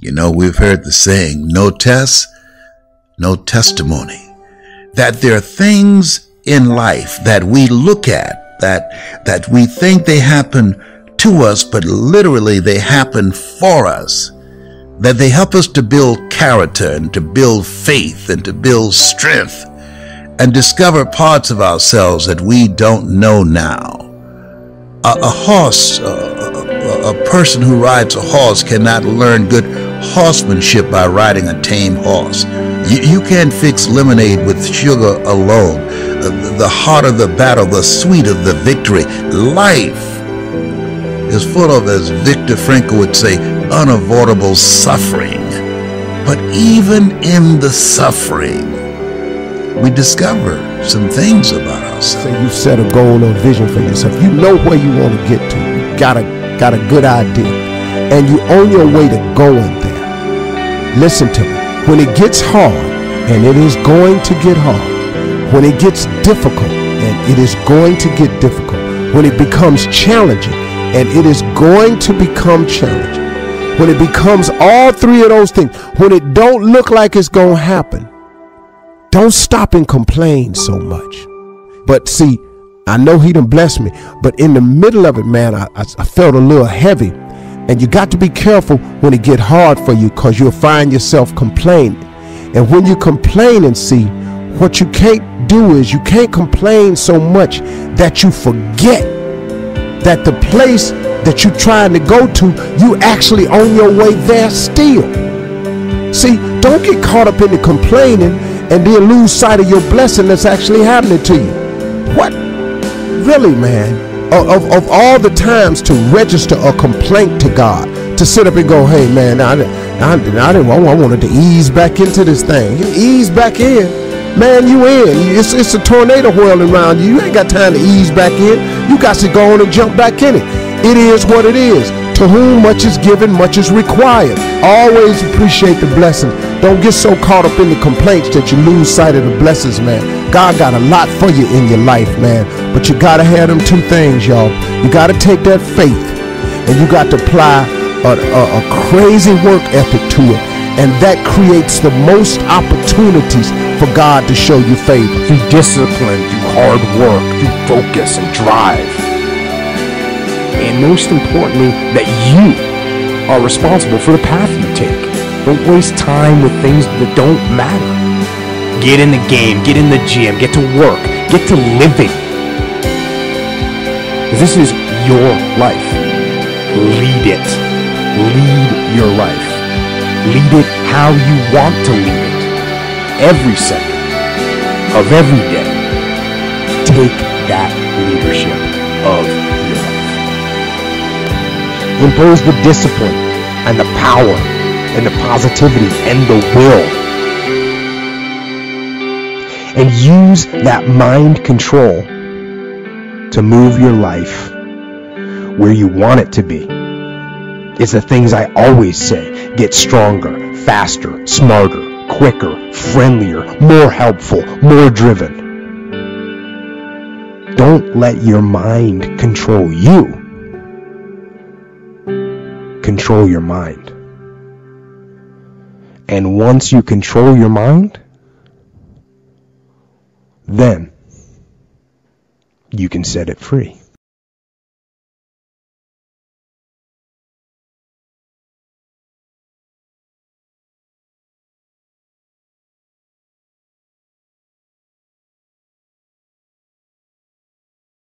You know, we've heard the saying, no test, no testimony. That there are things in life that we look at, that, that we think they happen to us, but literally they happen for us. That they help us to build character and to build faith and to build strength and discover parts of ourselves that we don't know now. A, a horse, a, a, person who rides a horse cannot learn good horsemanship by riding a tame horse. You, you can't fix lemonade with sugar alone. Uh, the heart of the battle, the sweet of the victory. Life is full of, as Viktor Frankl would say, unavoidable suffering. But even in the suffering, we discover some things about ourselves. Say you set a goal or vision for yourself. You know where you want to get to. You got a got a good idea, and you're on your way to going there. Listen to me. When it gets hard, and it is going to get hard. When it gets difficult, and it is going to get difficult. When it becomes challenging, and it is going to become challenging. When it becomes all three of those things, when it don't look like it's going to happen, don't stop and complain so much. But see, I know he done blessed me, but in the middle of it, man, I, I, I felt a little heavy. And you got to be careful when it get hard for you because you'll find yourself complaining. And when you complain and see, what you can't do is you can't complain so much that you forget that the place that you're trying to go to, you actually on your way there still. See, don't get caught up in the complaining and then lose sight of your blessing that's actually happening to you. What? Really, man? Of, of, all the times to register a complaint to God, to sit up and go, hey, man, I, I, I, didn't, I wanted to ease back into this thing. You ease back in Man, you in. It's, it's a tornado whirling around you. You ain't got time to ease back in. You got to go on and jump back in it. It is what it is. To whom much is given, much is required. Always appreciate the blessings. Don't get so caught up in the complaints that you lose sight of the blessings, man. God got a lot for you in your life, man. But you got to have them two things, y'all. You got to take that faith and you got to apply a, a, a crazy work ethic to it. And that creates the most opportunities for God to show you favor. Through discipline, through hard work, through focus and drive. And most importantly, that you are responsible for the path you take. Don't waste time with things that don't matter. Get in the game, get in the gym, get to work, get to living. This is your life. Lead it. Lead your life. Lead it how you want to lead it every second of every day, take that leadership of. Impose the discipline and the power and the positivity and the will. And use that mind control to move your life where you want it to be. It's the things I always say. Get stronger, faster, smarter, quicker, friendlier, more helpful, more driven. Don't let your mind control you. Control your mind. And once you control your mind, then you can set it free.